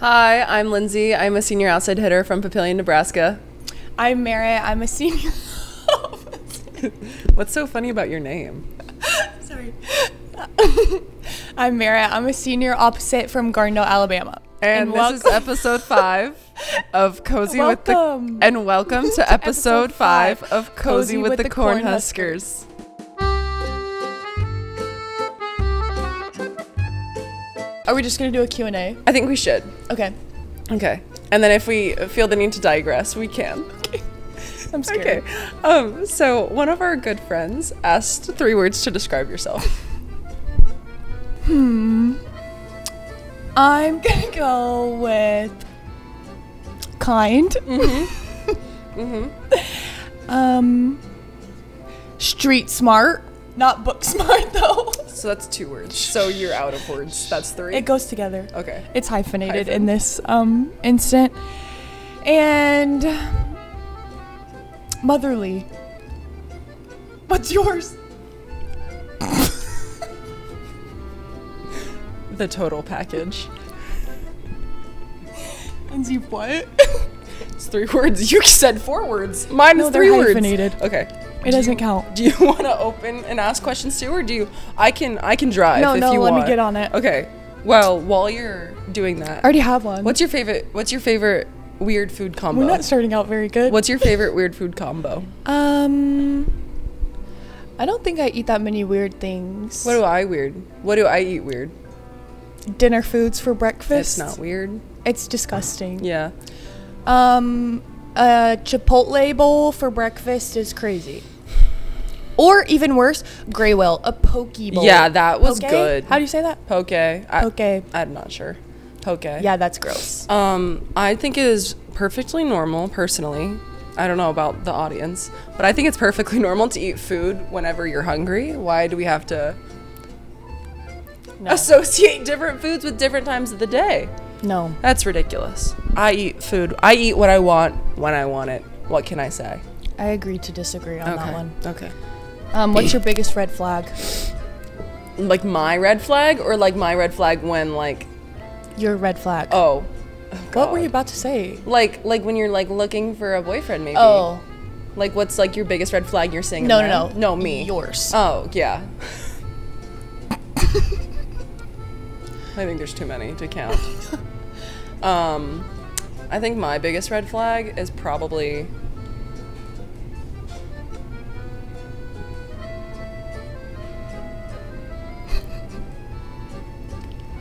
Hi, I'm Lindsay. I'm a senior outside hitter from Papillion, Nebraska. I'm Merritt. I'm a senior. What's so funny about your name? Sorry. I'm Merritt. I'm a senior opposite from Gardendale, Alabama. And, this is episode five of Cozy with the Welcome. and welcome to episode episode five five, of Cozy, with, the, Cornhuskers. Are we just gonna do a Q&A? I think we should. Okay. Okay. And then if we feel the need to digress, we can. Okay. I'm scared. Okay. Um, so one of our good friends asked three words to describe yourself. Hmm. I'm gonna go with kind. Mm-hmm. Um, street smart, not book smart though. So that's two words. So you're out of words. That's three. It goes together. okay. It's hyphenated Hyphen. in this um instant. And motherly. What's yours? The total package. Lindsay, what? It's three words. You said four words. Mine No, is three words. hyphenated. Okay. It doesn't count. Do you want to open and ask questions too, or do you? I can. I can drive. No, if no, you let me want. get on it. Okay. Well, while you're doing that, I already have one. what's your favorite? What's your favorite weird food combo? We're not starting out very good. What's your favorite weird food combo? Um, I don't think I eat that many weird things. What do I weird? What do I eat weird? Dinner foods for breakfast. It's not weird. It's disgusting. Yeah. Um, a Chipotle bowl for breakfast is crazy. Or even worse, Grey Whale, a poke bowl. Yeah, that was Poke? good. How do you say that? Poke. I, Poke. I'm not sure. Poke. Yeah, that's gross. Um, I think it is perfectly normal, personally. I don't know about the audience, but I think it's perfectly normal to eat food whenever you're hungry. Why do we have to No. associate different foods with different times of the day? No. That's ridiculous. I eat food. I eat what I want when I want it. What can I say? I agree to disagree on that one. Okay. Um, what's your biggest red flag? Like my red flag, or like my red flag when like Your red flag. oh, what were you about to say? like like when you're like looking for a boyfriend maybe. Oh, Like what's like your biggest red flag you're seeing? in no, no, no. No, me. Yours. Oh, yeah. I think there's too many to count. um, I think my biggest red flag is probably.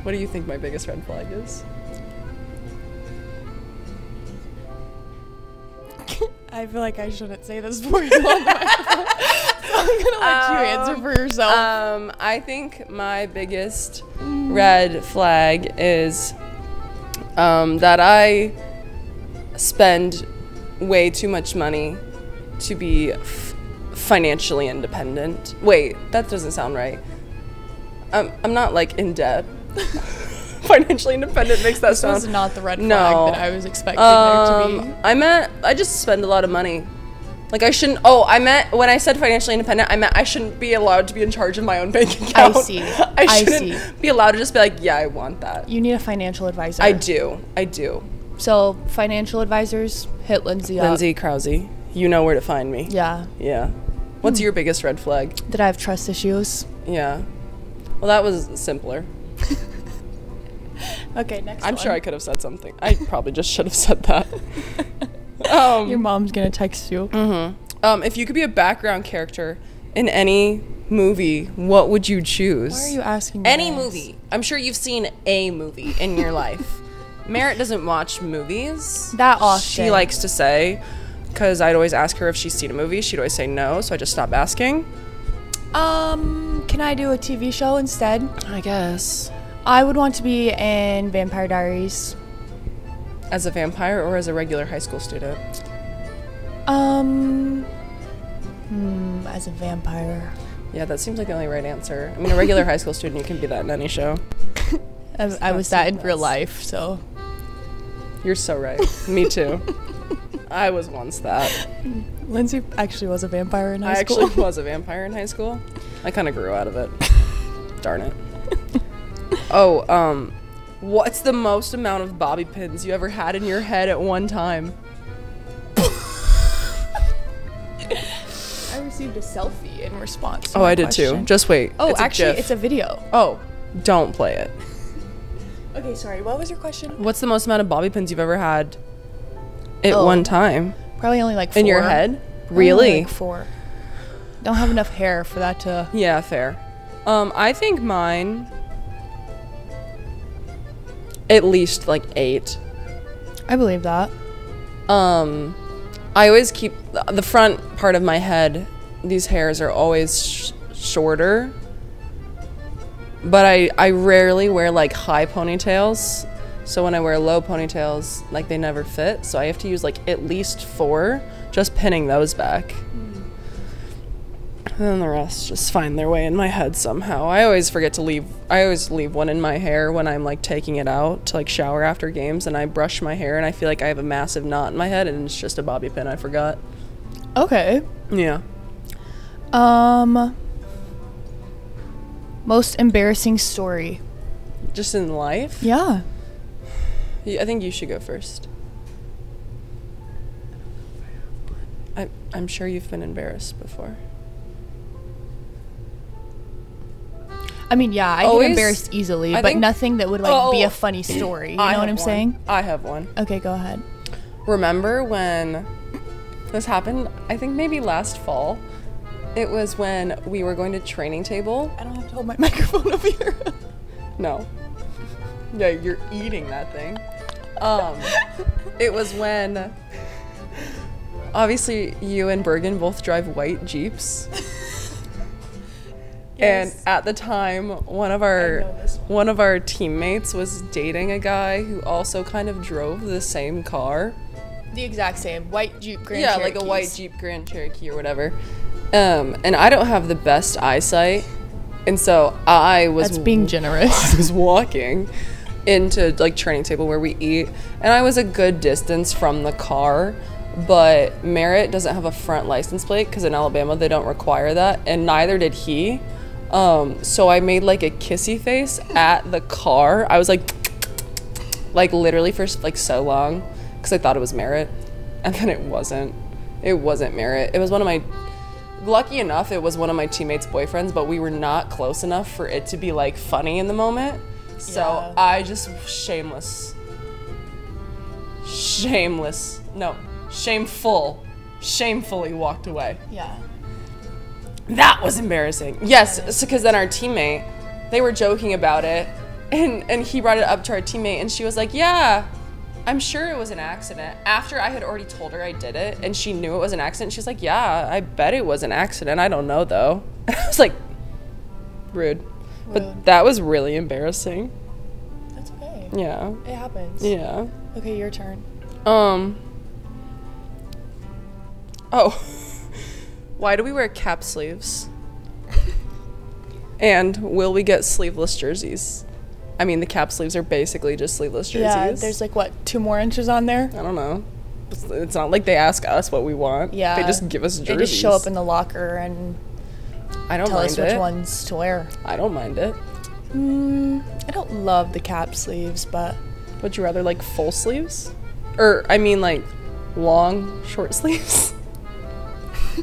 What do you think my biggest red flag is? I feel like I shouldn't say this for you I'm gonna let you answer for yourself. Um, I think my biggest red flag is um, that I spend way too much money to be f- financially independent. Wait, that doesn't sound right. I'm, I'm not like in debt. financially independent makes that this sound. was not the red flag No. that I was expecting there to Um, be. I meant I just spend a lot of money. Like I shouldn't. Oh, I meant when I said financially independent, I meant I shouldn't be allowed to be in charge of my own bank account. I see. I I shouldn't see. be allowed to just be like, yeah, I want that. You need a financial advisor. I do. I do. So financial advisors hit Lindsay up. Lindsay Krause, you know where to find me. Yeah. Yeah. What's hmm. your biggest red flag? Did I have trust issues? Yeah. Well, that was simpler. Okay, next. I'm sure I could have said something. I probably just should have said that. um, Your mom's gonna text you. um, if you could be a background character in any movie, what would you choose? Why are you asking Any this? movie. I'm sure you've seen a movie in your life. Merritt doesn't watch movies That often. She likes to say, because I'd always ask her if she's seen a movie. She'd always say no, so I just stopped asking. Um, can I do a TV show instead? I guess. I would want to be in Vampire Diaries. As a vampire or as a regular high school student? Um, hmm, as a vampire. Yeah, that seems like the only right answer. I mean, a regular high school student, you can be that in any show. I, I was that in real life, so You're so right. Me too. I was once that. Lindsay actually was a vampire in high I school. I actually was a vampire in high school. I kind of grew out of it. Darn it. Oh, um, What's the most amount of bobby pins you ever had in your head at one time? I received a selfie in response. Oh, I did too. Just wait. Oh, It's actually, it's a video. Oh, don't play it. Okay, sorry. What was your question? What's the most amount of bobby pins you've ever had at Oh. one time Probably only like four. in your head? Really? Like four. Don't have enough hair for that to. Yeah, fair. Um, I think mine at least like eight. I believe that. Um, I always keep the front part of my head. These hairs are always sh- shorter, but I I rarely wear like high ponytails. So when I wear low ponytails, like they never fit. So I have to use like at least four, just pinning those back. And then the rest just find their way in my head somehow. I always forget to leave. I always leave one in my hair when I'm like taking it out to like shower after games, and I brush my hair, and I feel like I have a massive knot in my head, and it's just a bobby pin. I forgot. Okay. Yeah. Um. Most embarrassing story. Just in life. Yeah. I think you should go first. I I'm sure you've been embarrassed before. I mean, yeah, I Always- get embarrassed easily, I but think- nothing that would like be Oh. a funny story. You I know what have I'm one. saying? I have one. Okay, go ahead. Remember when this happened? I think maybe last fall. It was when we were going to training table. I don't have to hold my microphone up here. No. Yeah, you're eating that thing. Um, it was when obviously you and Bergen both drive white Jeeps. And at the time, one of our know one of our teammates was dating a guy who also kind of drove the same car. the exact same white Jeep Grand yeah, like a white Jeep Grand Cherokee or whatever. Um, and I don't have the best eyesight, and so I was That's being generous. I was walking into like training table where we eat, and I was a good distance from the car. But Merritt doesn't have a front license plate because in Alabama they don't require that, and neither did he. Um, so I made like a kissy face at the car. I was like, like literally for like so long because I thought it was Merritt, and then it wasn't. It wasn't Merritt. It was one of my. Lucky enough, it was one of my teammates' boyfriends, but we were not close enough for it to be like funny in the moment. So Yeah. I just shameless, shameless, no, shameful, shamefully walked away. yeah. That was embarrassing. Yes, because then our teammate, they were joking about it, and and he brought it up to our teammate, and she was like, "Yeah, I'm sure it was an accident." After I had already told her I did it, and she knew it was an accident, she's like, "Yeah, I bet it was an accident. I don't know though." And I was like, rude, but that was really embarrassing. That's okay. Yeah, It happens. yeah. Okay, your turn. Um. Oh. Why do we wear cap sleeves? and will we get sleeveless jerseys? I mean, the cap sleeves are basically just sleeveless jerseys. Yeah, there's like what two more inches on there. I don't know. It's, not like they ask us what we want. Yeah, They just give us jerseys. They just show up in the locker and I don't tell mind us which it. ones to wear. I don't mind it. Mm, I don't love the cap sleeves, but Would you rather like full sleeves? Or, I mean, like long, short sleeves?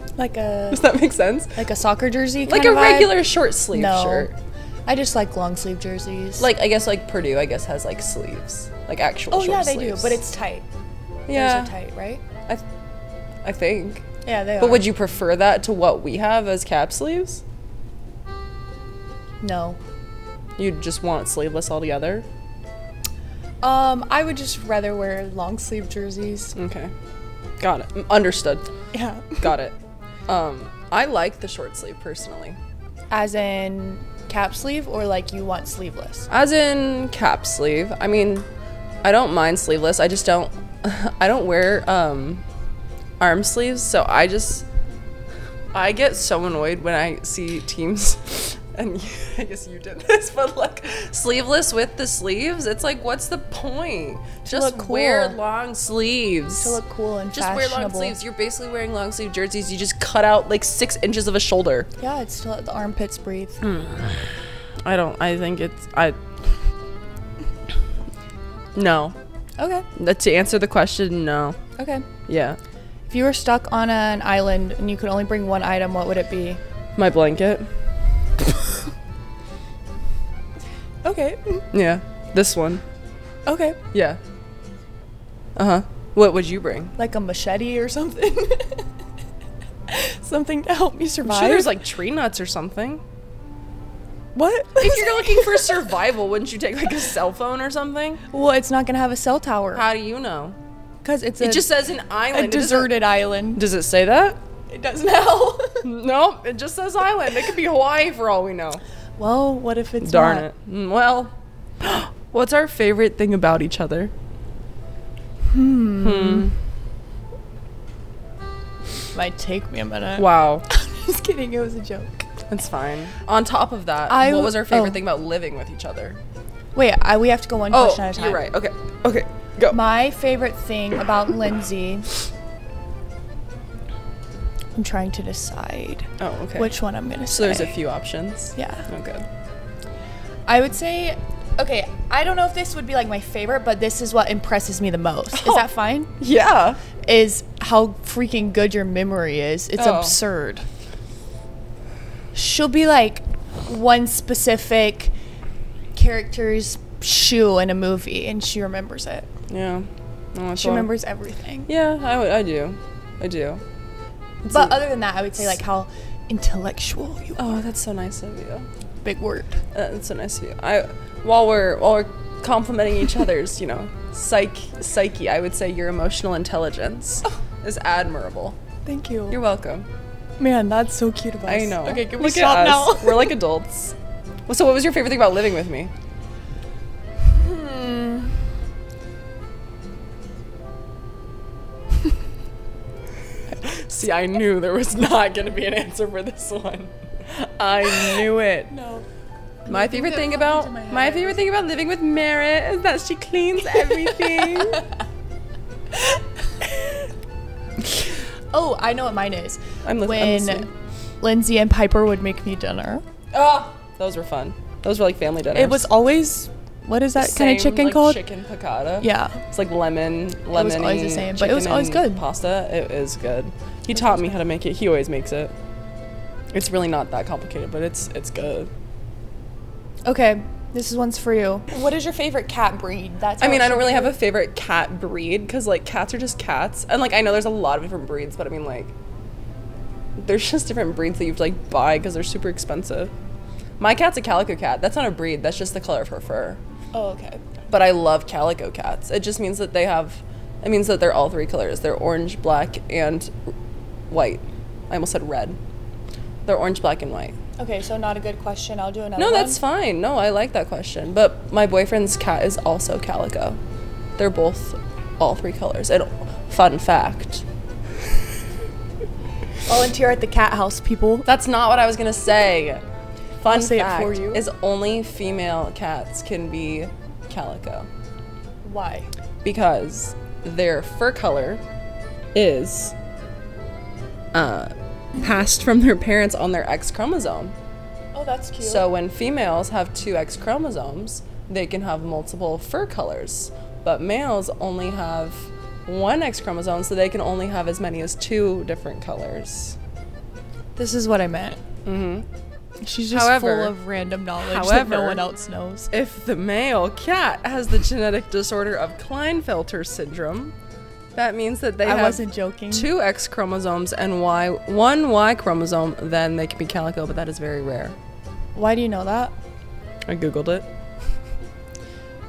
like a Does that make sense? like a soccer jersey, Like a of vibe. regular short sleeve No. shirt. I just like long sleeve jerseys. Like I guess like Purdue, I guess has like sleeves, like actual. oh yeah, they sleeves. do, but it's tight. yeah, Those are tight, right? I, th- I think. Yeah, they are. But would you prefer that to what we have as cap sleeves? No. You'd just want sleeveless altogether. Um, I would just rather wear long sleeve jerseys. Okay, got it. Understood. Yeah. Got it. Um, I like the short sleeve personally, As in cap sleeve or like you want sleeveless? as in cap sleeve. I mean, I don't mind sleeveless. I just don't. I don't wear um, arm sleeves, so I just I get so annoyed when I see teams, and I guess you did this, but like sleeveless with the sleeves. It's like, what's the point? Just look wear long sleeves. To look cool and just wear long sleeves. You're basically wearing long sleeve jerseys. You just cut out like six inches of a shoulder. Yeah, it's to let the armpits breathe. Hmm. I don't. I think it's. I. No. Okay. That to answer the question, no. Okay. Yeah. If you were stuck on an island and you could only bring one item, what would it be? My blanket. Okay. Yeah. This one. Okay. Yeah. Uh huh. What would you bring? Like a machete or something. something to help me I'm survive. sure there's like tree nuts or something. what? If you're looking for survival, wouldn't you take like a cell phone or something? well, it's not gonna have a cell tower How do you know? because it's It a, just says an a island. It doesn't- deserted island. Does it say that? It does now. No, it just says island. It could be Hawaii for all we know. Well, what if it's Darn not? it. Mm, Well, what's our favorite thing about each other? Hmm. Might take me a minute. Wow. Just kidding. It was a joke. That's fine. On top of that, I what w- was our favorite oh. thing about living with each other? Wait, I, we have to go one Oh, question at a time. you're right. Okay. Okay. Go. My favorite thing about Lindsay. I'm trying to decide oh, okay. which one I'm gonna so say. there's a few options. Yeah. Oh, good. I would say, okay, I don't know if this would be like my favorite, but this is what impresses me the most. Is Oh. that fine? Yeah. Is how freaking good your memory is. It's Oh. absurd. She'll be like one specific character's shoe in a movie and she remembers it. Yeah. Oh, She remembers everything. Yeah, I, I do. I do. But other than that, I would say like how intellectual you are. oh, that's so nice of you. Big word. Uh, That's so nice of you. I while we're while we're complimenting each other's, you know, psych psyche, I would say your emotional intelligence is admirable. Thank you. You're welcome. Man, that's so cute of us. I know. Okay, can we Look stop now? We're like adults. Well, so what was your favorite thing about living with me? See, I knew there was not going to be an answer for this one. I knew it. No. My favorite thing about my my favorite thing about living with Merritt is that she cleans everything. Oh, I know what mine is. I'm lis- I'm when listening. Lindsay and Piper would make me dinner. oh, those were fun. Those were like family dinners. It was always what is that kind of chicken like, called? Chicken piccata. Yeah. It's like lemon, lemon. was always the same, but it was always good. Pasta. It is good. He taught me how to make it. He always makes it. It's really not that complicated, but it's it's good. Okay, this is one's for you. What is your favorite cat breed? That's I mean, I don't really have a favorite cat breed because like cats are just cats, and like I know there's a lot of different breeds, but I mean like there's just different breeds that you have to like buy because they're super expensive. My cat's a calico cat. That's not a breed. That's just the color of her fur. Oh, okay. But I love calico cats. It just means that they have. It means that they're all three colors. They're orange, black, and white. I almost said red. They're orange, black, and white. Okay, so not a good question. I'll do another No, one. that's fine. No, I like that question. But my boyfriend's cat is also calico. They're both all three colors. And fun fact. Volunteer at the cat house, people. That's not what I was gonna say. Fun I'll fact for you. is only female cats can be calico Why? because their fur color is uh, passed from their parents on their X chromosome. Oh, that's cute. So when females have two X chromosomes, they can have multiple fur colors. But males only have one X chromosome, so they can only have as many as two different colors. this is what I meant. Mm-hmm. She's just However- full of random knowledge that no one else knows. If the male cat has the genetic disorder of Klinefelter syndrome, that means that they I have wasn't joking. two X chromosomes and Y one Y chromosome, then they can be calico, but that is very rare. Why do you know that? I googled it.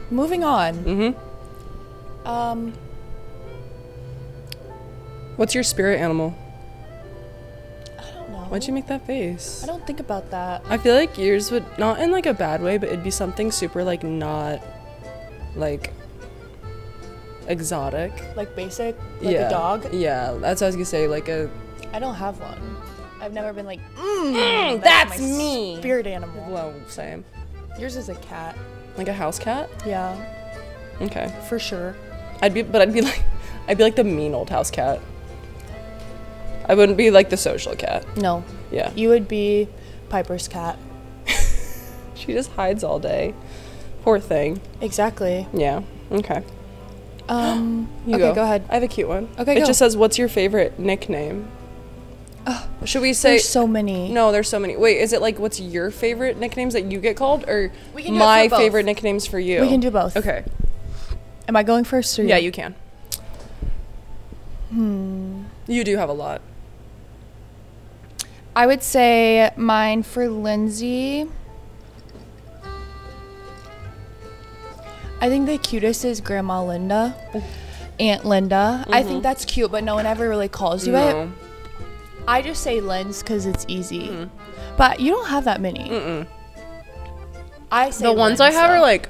Moving on. Mm-hmm. Um, What's your spirit animal? I don't know. Why'd you make that face? I don't think about that. I feel like yours would not in like a bad way, but it'd be something super like not like exotic. Like basic, like yeah. a dog. Yeah, that's what I was gonna say. Like a I don't have one. I've never been like, Mm, mm, that's my me." Spirit animal. well, same. Yours is a cat. Like a house cat. Yeah, Okay. for sure. I'd be, but I'd be like, I'd be like the mean old house cat. I wouldn't be like the social cat. No, Yeah. you would be Piper's cat. She just hides all day. Poor thing. Exactly. Yeah. Okay. Um, You okay, go. ahead. I have a cute one. Okay, It go. just says, "What's your favorite nickname?" Should we say? There's so many. no, there's so many. Wait, is it like what's your favorite nicknames that you get called, or We can do my favorite nicknames for you? We can do both. Okay. Am I going first or Yeah, you can. Hmm. You do have a lot. I would say mine for Lindsay. I think the cutest is Grandma Linda, Aunt Linda. I think that's cute, but no one ever really calls you it. Mm-hmm. I just say Lens because it's easy. Mm. But you don't have that many. Mm-mm. I say The ones I have though. are like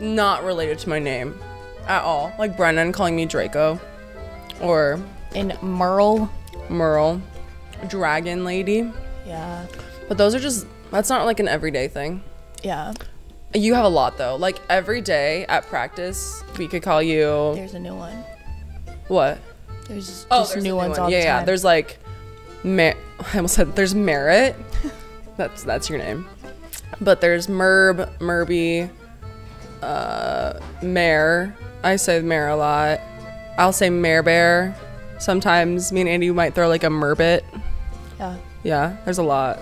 not related to my name at all. Like Brennan calling me Draco, or in Merle. Merle, Dragon Lady. Yeah, But those are just that's not like an everyday thing. yeah. You have a lot though. Like every day at practice, we could call you There's a new one. what? There's just Oh, there's a new ones one. all yeah, the time. yeah. There's like, Mer- I almost said there's Merritt. that's that's your name. But there's Merb, Merby, uh, Mare. I say Mare a lot. I'll say Mare Bear. Sometimes me and Andy might throw like a Merbit. yeah. Yeah, there's a lot.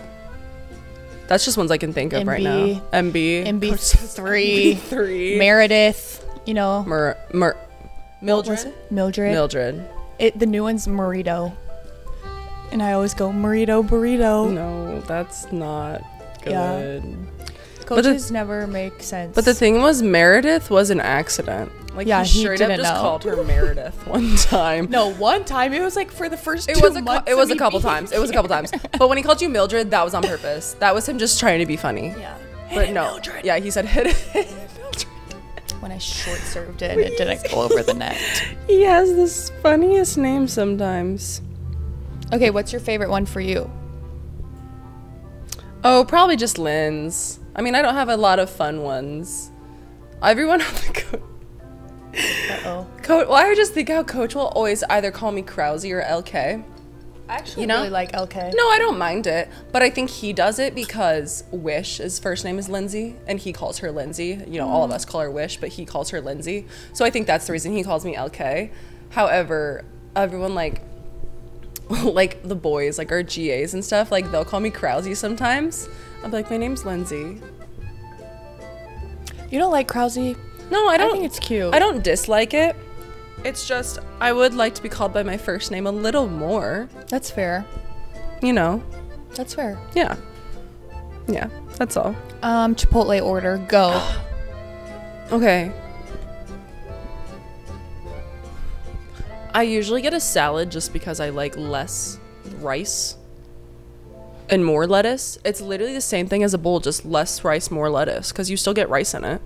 That's just ones I can think of right now. MB. MB. MB three, three. Meredith. You know, Mer, Mer, Mildred. Mildred. Mildred. It the new one's Burrito. And I always go Burrito, burrito. No, that's not Yeah. good. Coaches never make sense. But the thing was, Meredith was an accident. Like, Yeah, he he straight up just know. called her Meredith one time. no, one time it was like for the first. It two was a months it was a couple times. It was a couple times. But when he called you Mildred, that was on purpose. That was him just trying to be funny. Yeah. But no, Mildred. yeah, he said hit it. When I short served it and it didn't go over the net. he has this funniest name sometimes. Okay, what's your favorite one for you? Oh, probably just Lynn's. I mean, I don't have a lot of fun ones. Everyone on the coach. Uh oh. Coach, well, I just think how coach will always either call me Krause or LK. I actually You know? really like LK. No, I don't mind it, but I think he does it because Wish, his first name is Lindsay, and he calls her Lindsay. You know, all of us call her Wish, but he calls her Lindsay. So I think that's the reason he calls me LK. However, everyone like, like the boys, like our GAs and stuff, like they'll call me Krause sometimes. I'm like, my name's Lindsay. You don't like Krause? No, I I don't. think it's cute. I don't dislike it. It's just I would like to be called by my first name a little more. That's fair. You know. That's fair. Yeah. Yeah. That's all. Um, Chipotle order. Go. Okay. I usually get a salad just because I like less rice and more lettuce. It's literally the same thing as a bowl, just less rice, more lettuce, because you still get rice in it.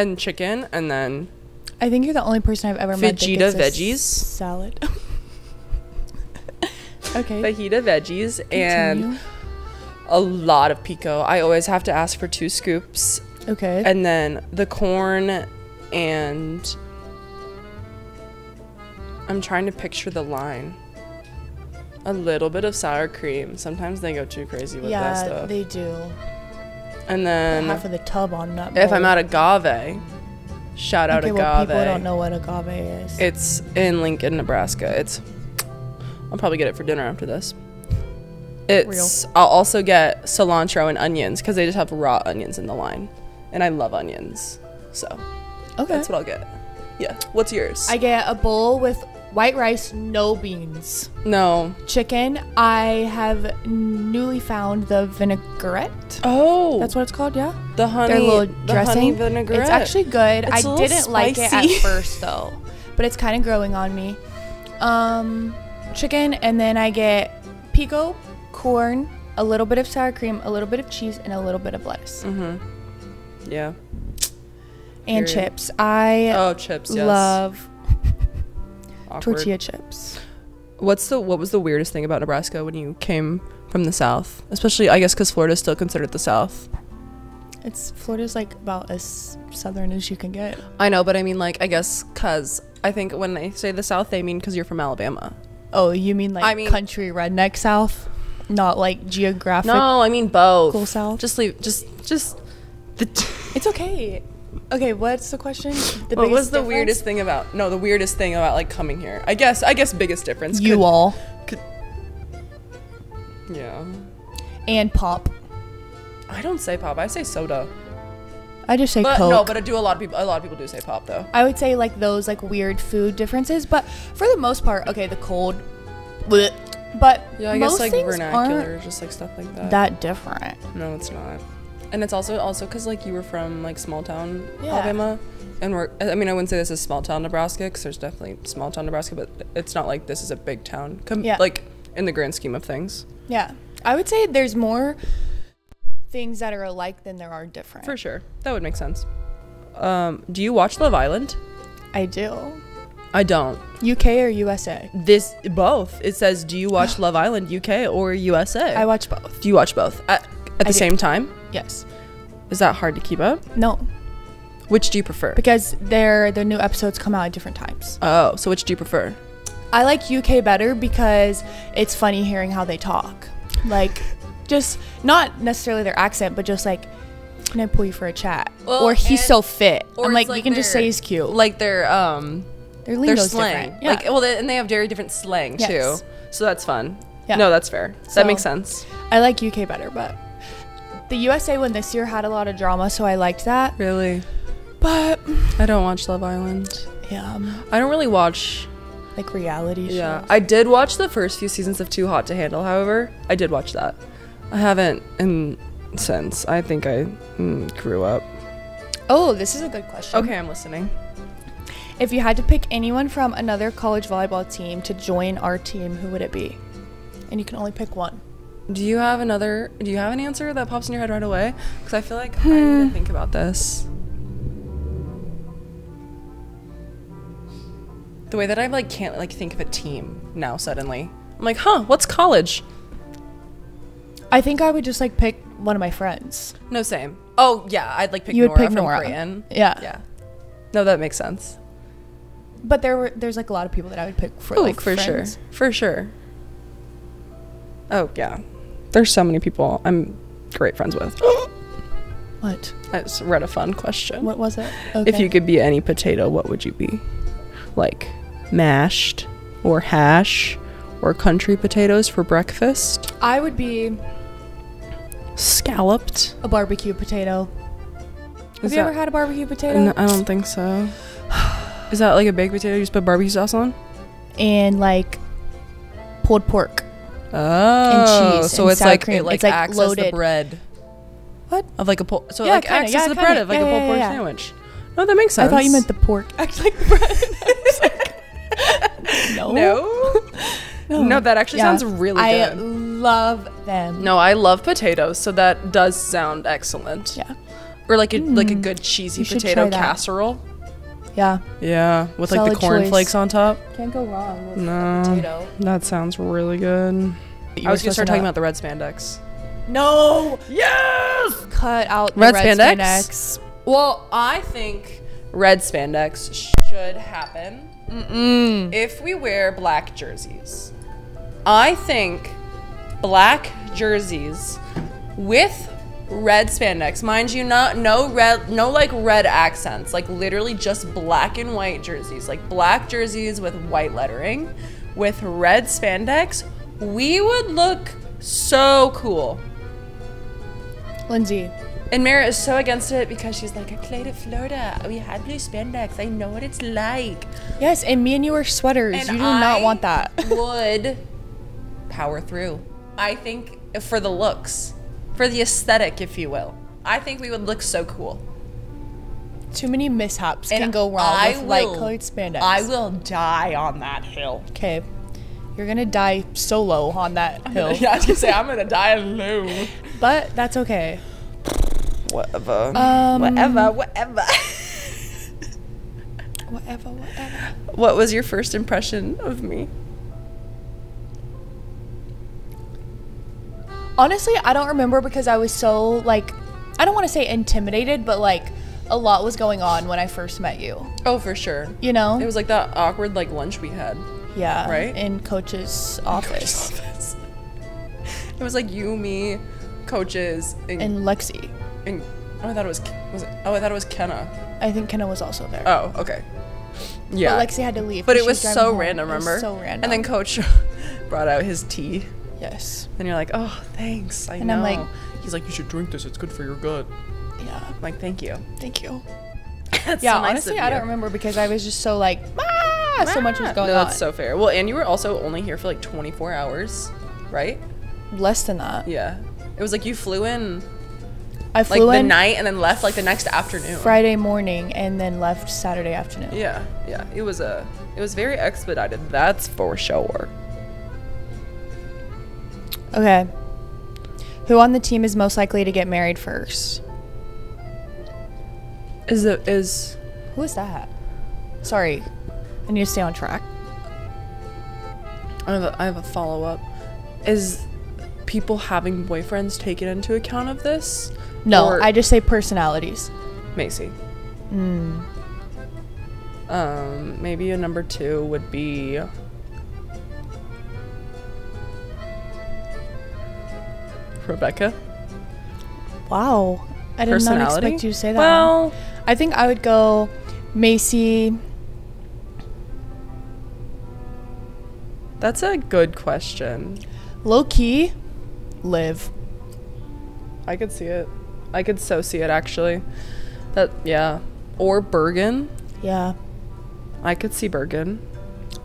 And chicken, and then I think you're the only person I've ever met fajita veggies. salad. okay. fajita veggies and a lot of pico. I always have to ask for two scoops. okay. And then the corn and I'm trying to picture the line. A little bit of sour cream. Sometimes they go too crazy with that stuff. yeah, stuff. they do. And then Half of the tub on if I'm bowl. at agave, shout out okay, agave. well, people don't know what agave is. It's in Lincoln, Nebraska. It's I'll probably get it for dinner after this. It's I'll also get cilantro and onions because they just have raw onions in the line. And I love onions. So okay. that's what I'll get. Yeah. What's yours? I get a bowl with white rice, no beans. no. Chicken. I have newly found the vinaigrette. Oh That's what it's called, yeah. the honey Their little the dressing. honey vinaigrette. It's actually good. It's I didn't like it at first though, but it's kind of growing on me. Um, chicken, and then I get pico, corn, a little bit of sour cream, a little bit of cheese, and a little bit of lettuce Mm-hmm. Yeah. and Period. chips. I Oh, chips. Yes. love Awkward. tortilla chips. What's the what was the weirdest thing about Nebraska when you came from the South? Especially, I guess, because Florida's still considered the South. It's Florida's like about as southern as you can get. I know, but I mean, like, I guess, cause I think when they say the South, they mean because you're from Alabama. Oh, you mean like I mean- country redneck South, not like geographic. No, I mean both. Full South? Just leave. Just, just the. It's okay. Okay, what's the question? The what was the difference? weirdest thing about? No, the weirdest thing about like coming here. I guess. I guess biggest difference. You could- all Yeah. and pop. I don't say pop. I say soda. I just say But Coke. no, but I do a lot of people. A lot of people do say pop though. I would say like those like weird food differences, but for the most part, okay, the cold. bleh. But Yeah, I guess like vernacular, just like stuff like that. that different. No, it's not. And it's also also because like you were from like small town Yeah. Alabama, and we're. I mean, I wouldn't say this is small town Nebraska because there's definitely small town Nebraska, but it's not like this is a big town. Com- Yeah. Like in the grand scheme of things. Yeah, I would say there's more things that are alike than there are different. For sure, that would make sense. Um, do you watch Love Island? I do. I don't. UK or USA? This both. It says, do you watch Love Island UK or USA? I watch both. do you watch both at, at the do. same time? Yes. Is that hard to keep up? No, Which do you prefer? because their their new episodes come out at different times. Oh, so which do you prefer? I like UK better because it's funny hearing how they talk. Like, just not necessarily their accent, but just like, can I pull you for a chat? Well, or he's so fit. or I'm like, like you can just say he's cute. Like their um their their lingo's slang. different. Yeah. Like well, they, and they have very different slang Yes. too. So that's fun. Yeah. No, that's fair. So- that makes sense. I like UK better, but the USA one this year had a lot of drama, so I liked that. Really, But I don't watch Love Island. yeah, I don't really watch. like reality shows. Yeah. I did watch the first few seasons of Too Hot to Handle. However, I did watch that. I haven't in since. I think I mm, grew up. oh, this is a good question. Okay, I'm listening. If you had to pick anyone from another college volleyball team to join our team, who would it be? And you can only pick one. Do you have another? Do you have an answer that pops in your head right away? Because I feel like I need to hmm. think about this. The way that I like can't like think of a team now suddenly. I'm like, huh? What's college? I think I would just like pick one of my friends. No, same. Oh yeah, I'd like pick You would Nora pick from Nora. Creighton. Yeah. Yeah. No, that makes sense. But there were there's like a lot of people that I would pick for Oh, like for friends. sure, for sure. Oh yeah, there's so many people I'm great friends with. What? I just read a fun question. What was it? If you could be any potato, what would you be? Like mashed or hash or country potatoes for breakfast? I would be Scalloped? a barbecue potato. Have you that- ever had a barbecue potato? No, I don't think so. Is that like a baked potato you just put barbecue sauce on? And like pulled pork. Oh, cheese so and it's like cream. it like It's, like, acts as the loaded. bread What? of like a pull. So Yeah, it like kinda, acts yeah, as the kinda. bread of like Yeah, a pulled pork sandwich. No, that makes sense. I thought you meant the pork. Act like the bread. no. no. No, that actually sounds really I good. love them. No, I love potatoes, so that does sound excellent. Yeah. Or like a like a mm. good cheesy You potato casserole. Yeah. Yeah, with like the Solid cornflakes choice. on top. Can't go wrong with No. potato. That sounds really good. I was gonna start talking about the red spandex. No. Yes. Cut out the Red red, spandex? spandex. Well, I think red spandex should happen Mm. if we wear black jerseys. I think black jerseys with red spandex, mind you, not no red, no like red accents, like literally just black and white jerseys, like black jerseys with white lettering, with red spandex. We would look so cool. Lindsay, And Mara is so against it because she's like, I played at Florida. We had blue spandex. I know what it's like. yes, and me and you are sweaters. And you do I not want that. would power through. I think for the looks, for the aesthetic, if you will. I think we would look so cool. Too many mishaps And can go wrong I with light colored spandex. I will die on that hill. Okay. You're gonna die solo on that hill. yeah, I was gonna say I'm gonna die alone. But that's okay. Whatever. Um, whatever. Whatever. Whatever, whatever. what was your first impression of me? Honestly, I don't remember because I was so like I don't want to say intimidated, but like a lot was going on when I first met you. Oh, for sure. You know? It was like that awkward like lunch we had. yeah. right? In coach's office. Coach's office. It was like you, me, coaches, and, And Lexi. and Oh, I thought it was. Was it? Oh, I thought it was Kenna. I think Kenna was also there. Oh, okay. Yeah. But Lexi had to leave. But it was so home. random, It was remember? so random. And then Coach brought out his tea, yes. and you're like, "Oh, thanks." I And know. I'm like- he's like, "You should drink this. It's good for your gut." Yeah. I'm like, "Thank you." Thank you. That's yeah, so nice honestly, of I don't remember because I was just so like, ah, so much was Ah. going no, on. That's so fair. Well, and you were also only here for like 24 hours, right? Less than that. Yeah. It was like you flew in I like flew the night and then left like the next afternoon. Friday morning and then left Saturday afternoon. Yeah, yeah. It was a it was very expedited. That's for sure. Okay. Who on the team is most likely to get married first? Is it is Who is that? Sorry. I need to stay on track. I have a, I have a follow up. Is people having boyfriends taken into account of this? No, Or- I just say personalities. Macy. Mm. Um, maybe a number two would be. Rebecca. Wow. I did not expect you to say that. Well, I think I would go Macy. that's a good question. Low key, live. I could see it. I could so see it actually. That yeah. Or Bergen. Yeah, I could see Bergen.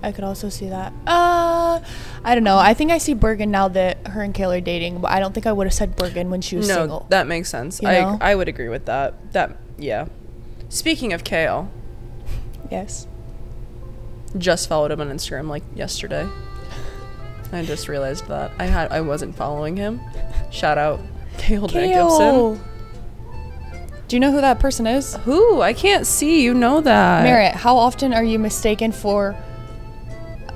I could also see that. Uh, I don't know. I think I see Bergen now that her and Kayla are dating, but I don't think I would have said Bergen when she was no, single. that makes sense. You I know? I would agree with that. That yeah. Speaking of Kale, yes. just followed him on Instagram like yesterday. I just realized that I had I wasn't following him. Shout out Kale Jacobson. Do you know who that person is? Who? I can't see. You know that. Merritt, how often are you mistaken for?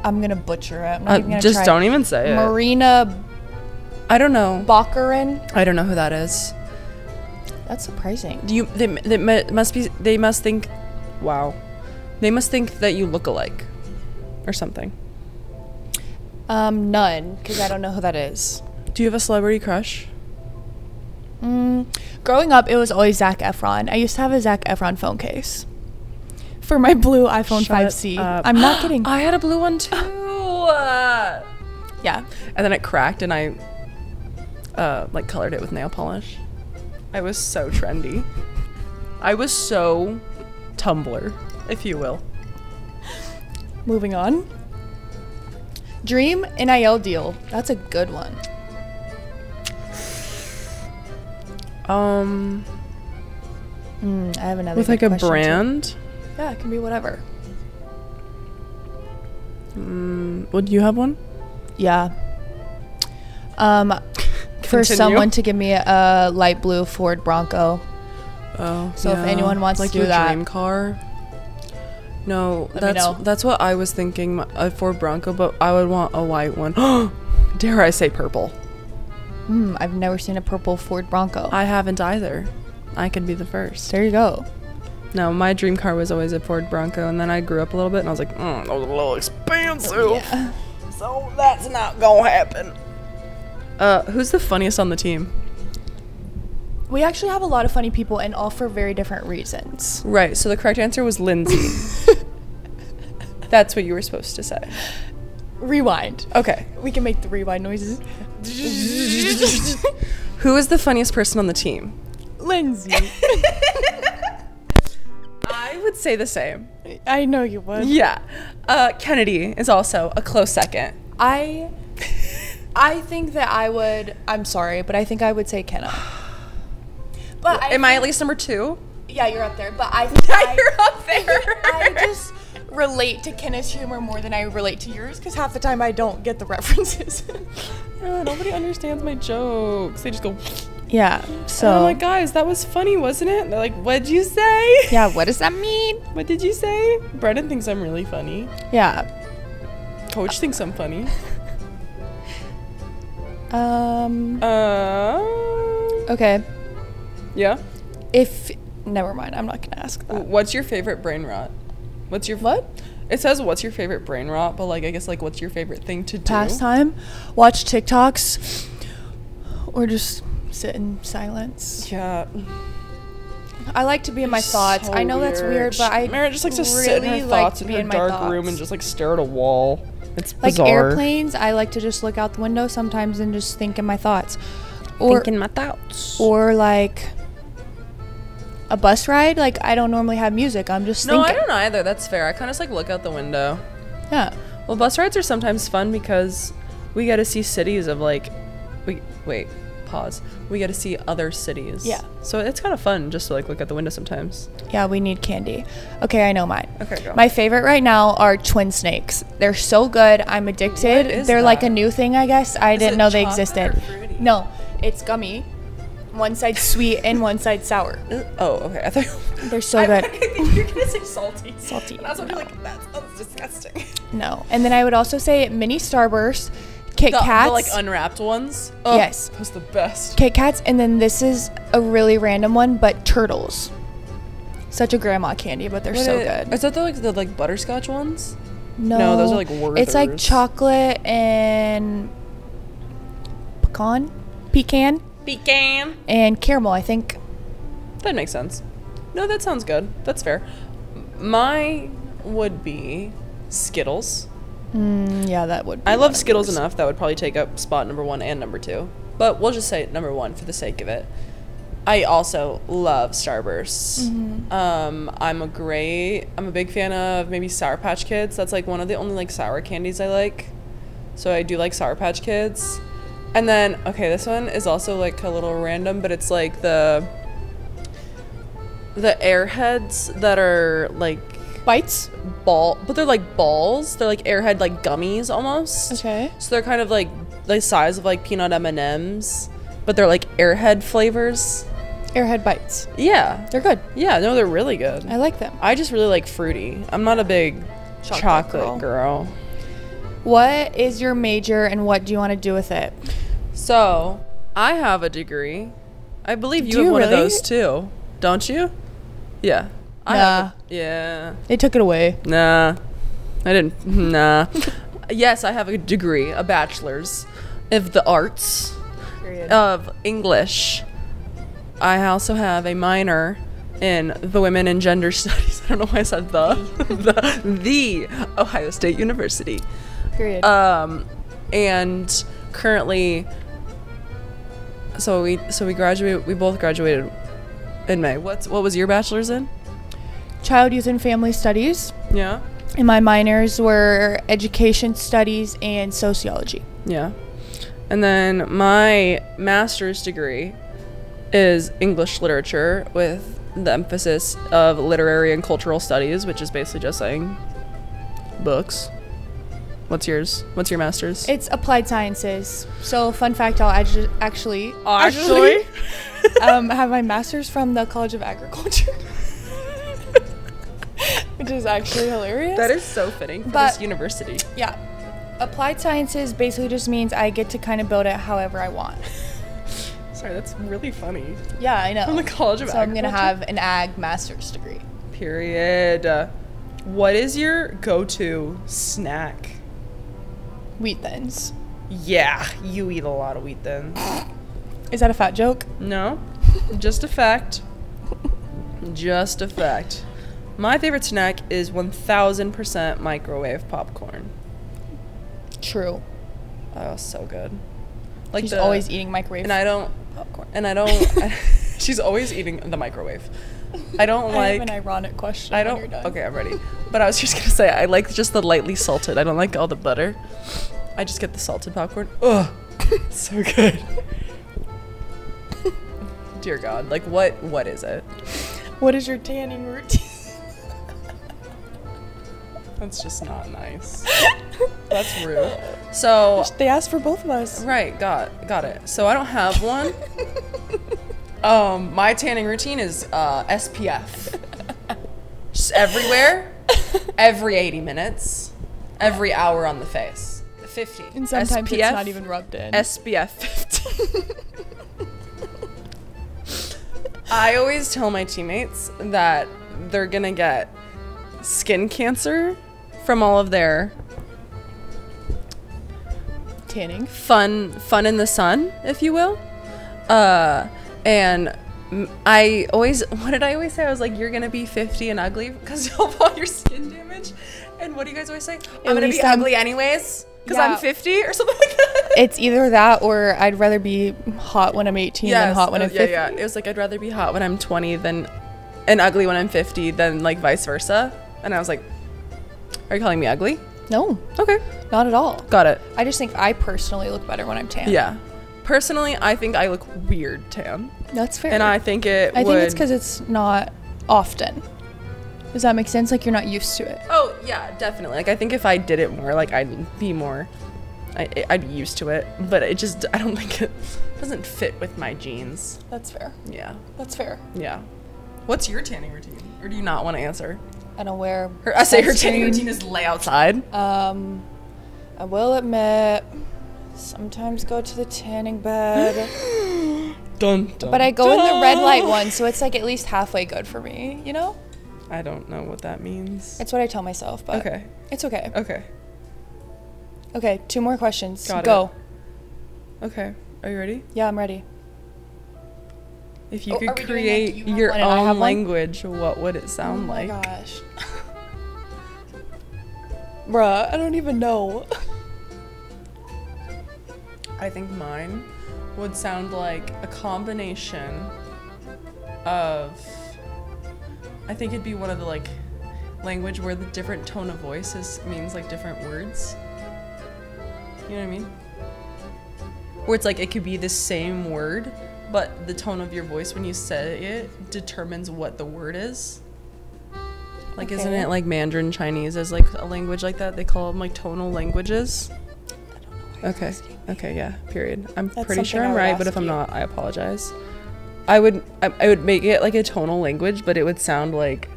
I'm gonna butcher it. I'm not Uh, even gonna just try. don't even say it. Marina I don't know. Bakarin. I don't know who that is. That's surprising. Do you? They, they must be. They must think. Wow. They must think that you look alike, or something. Um, none, because I don't know who that is. Do you have a celebrity crush? Mm, growing up, it was always Zac Efron. I used to have a Zac Efron phone case for my blue iPhone Shut 5C. up. I'm not kidding. I had a blue one too. Uh, yeah. and then it cracked, and I uh, like colored it with nail polish. I was so trendy. I was so Tumblr, if you will. Moving on. Dream NIL deal. That's a good one. Um, Mm, I have another. with like a brand. too. Yeah, it can be whatever. Mm, would you have one? Yeah. Um, for Continue. someone to give me a, light blue Ford Bronco. Oh, So if anyone wants to like do your that- dream car. No, Let that's that's what I was thinking. A Ford Bronco, but I would want a white one. Dare I say purple? Mm, I've never seen a purple Ford Bronco. I haven't either. I could be the first. there you go. No, my dream car was always a Ford Bronco, and then I grew up a little bit, and I was like, mm, that was a little expensive, Yeah. so that's not gonna happen. Uh, who's the funniest on the team? We actually have a lot of funny people and all for very different reasons. Right. So the correct answer was Lindsay. that's what you were supposed to say. Rewind. Okay. We can make the rewind noises. Who is the funniest person on the team? Lindsay. I say the same. I know you would. Yeah. Uh, Kennedy is also a close second. I I think that I would I'm sorry, but I think I would say Kenna. But Am I at least number two? Yeah, you're up there. But I think Yeah, I, you're up there. I just relate to Kenna's humor more than I relate to yours because half the time I don't get the references. Yeah, nobody understands my jokes. They just go. Yeah. So I'm like, guys, that was funny, wasn't it? And they're like, what'd you say? yeah, what does that mean? What did you say? Brendan thinks I'm really funny. Yeah. Coach thinks I'm funny. Um. Uh. Okay. Yeah. If never mind, I'm not gonna ask that. What's your favorite brain rot? What's your What? It says what's your favorite brain rot, but like I guess like what's your favorite thing to do? Pastime. Watch TikToks, or just sit in silence. Yeah. I like to be in my thoughts. So I know that's weird, but I Mara just likes to really sit in her like thoughts to in be her in my dark room and just like stare at a wall. It's bizarre. like airplanes. I like to just look out the window sometimes and just think in my thoughts, or Thinking my thoughts. or like a bus ride. Like I don't normally have music. I'm just no, I don't either. That's fair. I kind of just like look out the window. Yeah. Well, bus rides are sometimes fun because we get to see cities of like, we wait, pause. We get to see other cities. Yeah. So it's kind of fun just to like look out the window sometimes. Yeah, we need candy. Okay, I know mine. Okay, go. My favorite right now are twin snakes. They're so good. I'm addicted. They're like a new thing, I guess. I Is didn't know they existed. No, it's gummy. One side sweet and one side sour. Uh, Oh, okay. I thought They're so good. I think you're gonna say salty. Salty. And I was be like, that sounds disgusting. No. And then I would also say mini Starburst, Kit The, Kats. the like unwrapped ones. Ugh, Yes. Those the best. Kit Kats, and then this is a really random one, but turtles. Such a grandma candy, but they're What so i- good. Is that the like the like butterscotch ones? No, No, those are, like, It's like chocolate and pecan, pecan, Pecan. and caramel. I think. That makes sense. No, that sounds good. That's fair. My would be Skittles. Mm, yeah, that would. Be I love Skittles yours. enough that would probably take up spot number one and number two. But we'll just say number one for the sake of it. I also love Starbursts. Mm-hmm. Um, I'm a great. I'm a big fan of maybe Sour Patch Kids. That's like one of the only like sour candies I like. So I do like Sour Patch Kids. And then okay, this one is also like a little random, but it's like the the airheads that are like Bites. ball, but they're like balls. They're like airhead like gummies almost. Okay. So they're kind of like the size of like peanut M and M's, but they're like airhead flavors. Airhead bites. Yeah, They're good. yeah, no, they're really good. I like them. I just really like fruity. I'm not a big Chocolate chocolate, girl. girl. What is your major and what do you want to do with it? So I have a degree. I believe you Do have you one of those too, don't you? Yeah. I yeah. They took it away. Nah. I didn't. Nah. yes, I have a degree, a bachelor's of the arts Period. of English. I also have a minor in the women and gender studies. I don't know why I said the. the, the Ohio State University. Period. Um, and currently, so we so we graduated. We both graduated in May. What's what was your bachelor's in? Child, youth, and family studies. Yeah. And my minors were education studies and sociology. Yeah. And then my master's degree is English literature with the emphasis of literary and cultural studies, which is basically just saying books. What's yours? What's your master's? It's applied sciences. So, fun fact, I'll actu- actually Actually? um, have my master's from the College of Agriculture, which is actually hilarious. that is so fitting for But- this university. yeah. Applied sciences basically just means I get to kind of build it however I want. Sorry, that's really funny. Yeah, I know. From the College of so I'm gonna have an ag master's degree. Period. What is your go-to snack? Wheat thins. Yeah, you eat a lot of wheat thins. Is that a fat joke? No, just a fact. Just a fact. My favorite snack is 1000% microwave popcorn. True. Oh, so good. Like She's the- always eating microwave and I don't popcorn. and I don't she's always eating the microwave. I don't I like have an ironic question. I don't. Okay, I'm ready. But I was just going to say I like just the lightly salted. I don't like all the butter. I just get the salted popcorn. Ugh. so good. Dear God, like what? What is it? What is your tanning routine? That's just not nice. That's rude. So they asked for both of us. right, got got it. So I don't have one. um, my tanning routine is uh, SPF. Just everywhere, every 80 minutes, every hour on the face. 50. And sometimes it's not even rubbed in. SPF 50. I always tell my teammates that they're gonna get skin cancer from all of their tanning. fun fun in the sun, if you will. Uh, and I always, what did I always say? I was like, you're gonna be 50 and ugly because of all your skin damage. And what do you guys always say? I'm gonna be I'm- ugly anyways because Yeah. I'm 50 or something like that. It's either that or I'd rather be hot when I'm 18 than hot when uh, I'm 50. yeah, 50. yeah. It was like I'd rather be hot when I'm 20 than and ugly when I'm 50 than like vice versa. And I was like, are you calling me ugly? No, Okay, not at all. got it. I just think I personally look better when I'm tan. Yeah. Personally, I think I look weird tan, That's fair. and I think it. I would, think it's because it's not often. Does that make sense? Like you're not used to it. Oh yeah, definitely. Like I think if I did it more, like I'd be more. I, I'd be used to it, but it just I don't think it doesn't fit with my genes. That's fair. Yeah, That's fair. yeah. What's your tanning routine, or do you not want to answer? I don't wear. Her, I say her tanning routine is lay outside. Um, I will admit, sometimes go to the tanning bed, Dun, dun, but I go in the red light one, so it's like at least halfway good for me. You know, I don't know what that means. it's what I tell myself. But Okay. it's okay. Okay. Okay, two more questions. Got go. Okay. Are you ready? Yeah, I'm ready. If you Oh, could doing, like, create you your one and I have own one? language, what would it sound oh my like? gosh. Bruh, I don't even know. I think mine would sound like a combination of I think it'd be one of the like language where the different tone of voice is, means like different words. You know what I mean? Where it's like it could be the same word, but the tone of your voice when you say it determines what the word is. Like, isn't it like Mandarin Chinese is like a language like that? They call them like tonal languages. Okay. Okay. Yeah. Period. I'm That's pretty sure I'm right, but if I'm not, I apologize. I would. I, I would make it like a tonal language, but it would sound like,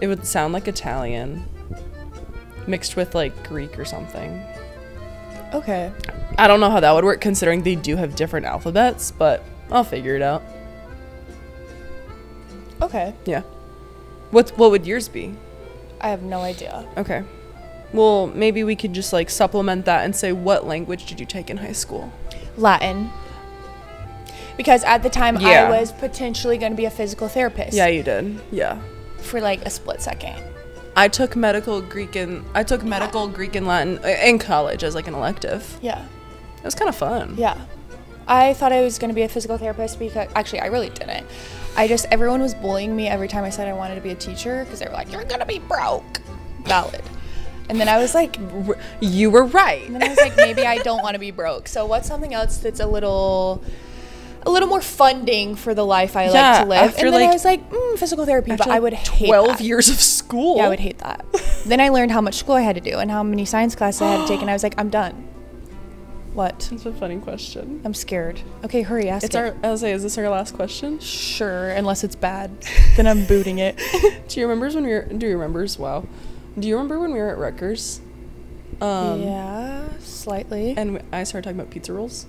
it would sound like Italian, mixed with like Greek or something. Okay. I don't know how that would work, considering they do have different alphabets, but I'll figure it out. Okay. Yeah. What What would yours be? I have no idea. Okay. Well, maybe we could just like supplement that and say, what language did you take in high school? Latin. Because at the time Yeah. I was potentially going to be a physical therapist. Yeah, you did. Yeah. For like a split second. I took medical Greek and I took medical Greek and Latin uh, in college as like an elective. Yeah. It was kind of fun. Yeah. I thought I was going to be a physical therapist because actually I really didn't. I just everyone was bullying me every time I said I wanted to be a teacher because they were like you're going to be broke. Valid. And then I was like You were right. and then I was like maybe I don't want to be broke. So what's something else that's a little a little more funding for the life I Yeah, like to live. And then I was like, mm, physical therapy, but I would hate twelve that. years of school. Yeah, I would hate that. then I learned how much school I had to do and how many science classes I had to take, and I was like, I'm done. What? That's a funny question. I'm scared. Okay, hurry, ask It's it. our. I was say, is this our last question? Sure, unless it's bad, then I'm booting it. Do you remember when we were? Do you remember? Wow. Do you remember when we were at Rutgers? Um, yeah, slightly. And I started talking about pizza rolls,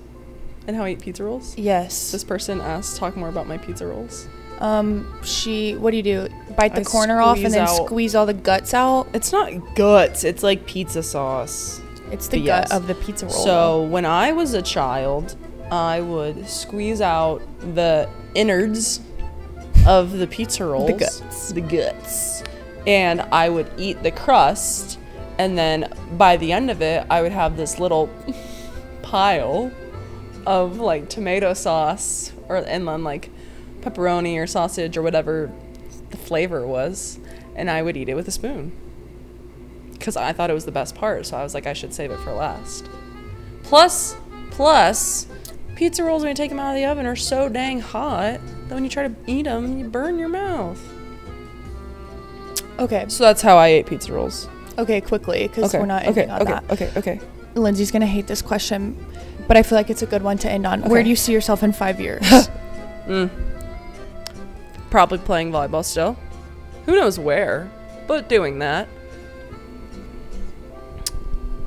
and how I eat pizza rolls. yes. This person asked, talk more about my pizza rolls. Um, she. What do you do? Bite the I corner off and then out- squeeze all the guts out. It's not guts. It's like pizza sauce. It's the But gut yes. of the pizza roll. So when I was a child, I would squeeze out the innards of the pizza rolls, The guts. the guts, and I would eat the crust. And then by the end of it, I would have this little pile of like tomato sauce, or and then like pepperoni or sausage or whatever the flavor was, and I would eat it with a spoon because I thought it was the best part. So I was like, I should save it for last. Plus, plus, pizza rolls when you take them out of the oven are so dang hot that when you try to eat them, you burn your mouth. okay, So that's how I ate pizza rolls. okay, quickly because Okay, we're not okay, on okay, that. okay, okay. Lindsay's gonna hate this question, but I feel like it's a good one to end on. Where do you see yourself in five years? Mm. Probably playing volleyball still. Who knows where, but doing that.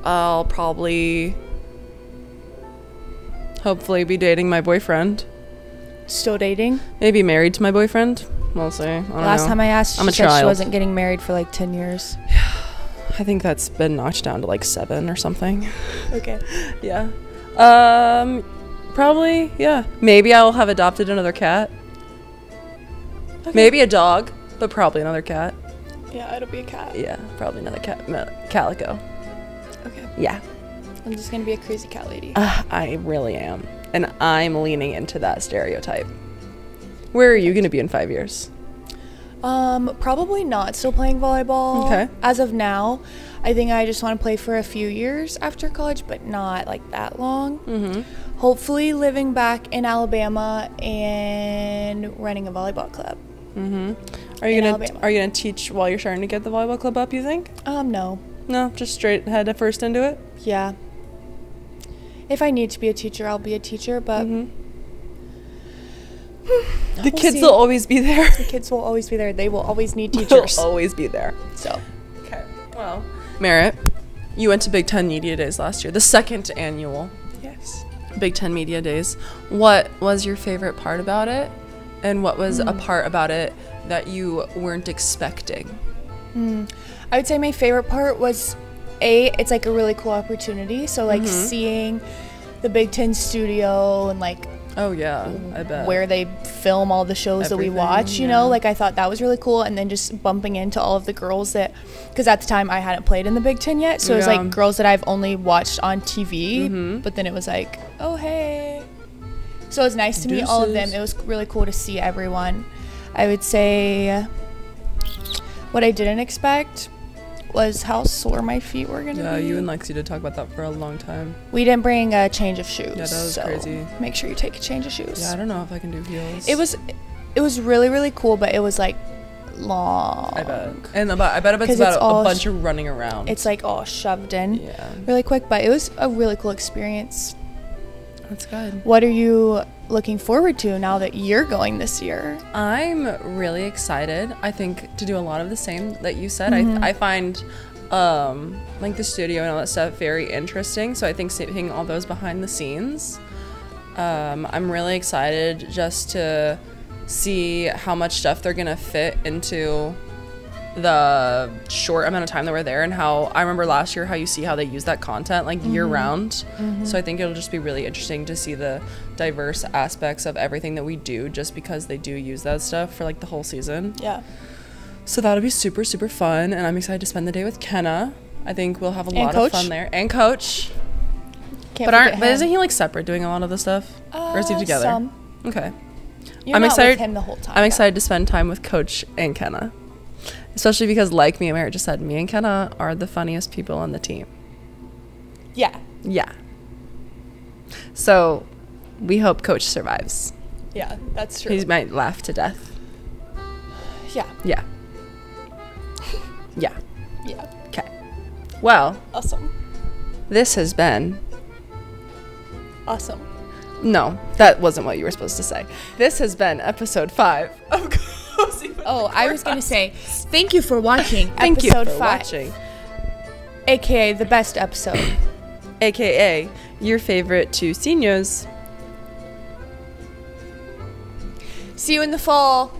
I'll probably, hopefully, be dating my boyfriend. Still dating? Maybe married to my boyfriend. We'll see. I don't Last know. time I asked, she I'm a said she wasn't getting married for like ten years. I think that's been knocked down to like seven or something. Okay. Yeah. Um, probably. Yeah. Maybe I'll have adopted another cat. Maybe a dog, but probably another cat. Yeah, it'll be a cat. Yeah, probably another cat. Calico. Yeah. I'm just gonna be a crazy cat lady. Uh, I really am. And I'm leaning into that stereotype. Where are you going to be in five years? Um, probably not still playing volleyball. Okay. As of now, I think I just want to play for a few years after college, but not like that long. Mm-hmm. Hopefully, living back in Alabama and running a volleyball club. Mm-hmm. Are you gonna Alabama. Are you gonna teach while you're starting to get the volleyball club up? You think? Um, no. No, just straight head first into it. Yeah. If I need to be a teacher, I'll be a teacher, but Mhm. we'll The kids see. will always be there. the kids will always be there. They will always need They'll teachers. always be there. So, Okay. Well, Merritt, you went to Big Ten Media Days last year, the second annual yes. Big Ten Media Days. What was your favorite part about it, and what was a part about it that you weren't expecting? Hmm. I would say my favorite part was a it's like a really cool opportunity. So like mm-hmm. seeing the Big Ten studio and like Oh yeah, I bet. where they film all the shows that we watch, you yeah. know, like I thought that was really cool. And then just bumping into all of the girls that, because at the time I hadn't played in the Big Ten yet, so it was like girls that I've only watched on TV. Mm-hmm. But then it was like, oh hey. So it was nice to meet all of them. It was really cool to see everyone. I would say what I didn't expect was how sore my feet were gonna Yeah, be. Yeah, you and Lexi did talk about that for a long time. we didn't bring a change of shoes. Yeah, that was so crazy. Make sure you take a change of shoes. Yeah, I don't know if I can do heels. It was it was really really cool, but it was like long. I bet. And about, I bet it's about it's a, bunch of running around. It's like all shoved in yeah, really quick, but it was a really cool experience. that's good. What are you looking forward to now that you're going this year? I'm really excited. I think to do a lot of the same that you said. I, I find um, like the studio and all that stuff very interesting. So I think seeing all those behind the scenes, um, I'm really excited just to see how much stuff they're gonna fit into the short amount of time that we're there and how I remember last year how you see how they use that content like year round. So I think it'll just be really interesting to see the diverse aspects of everything that we do just because they do use that stuff for like the whole season. Yeah. So that'll be super super fun and I'm excited to spend the day with Kenna. I think we'll have a And lot Coach. of fun there. And coach. Can't but aren't but isn't he like separate doing a lot of the stuff? or is he Uh, together? some. Okay. You're I'm excited- with him the whole time. I'm though. excited to spend time with Coach and Kenna. Especially because, like me and Merritt just said, me and Kenna are the funniest people on the team. Yeah. Yeah. So we hope Coach survives. Yeah, that's true. He might laugh to death. yeah. Yeah. Yeah. Yeah. Okay. Well, Awesome. this has been. Awesome. No, that wasn't what you were supposed to say. This has been episode five of Oh, I was gonna say thank you for watching Thank you episode for five, watching. aka the best episode. AKA your favorite two seniors. See you in the fall.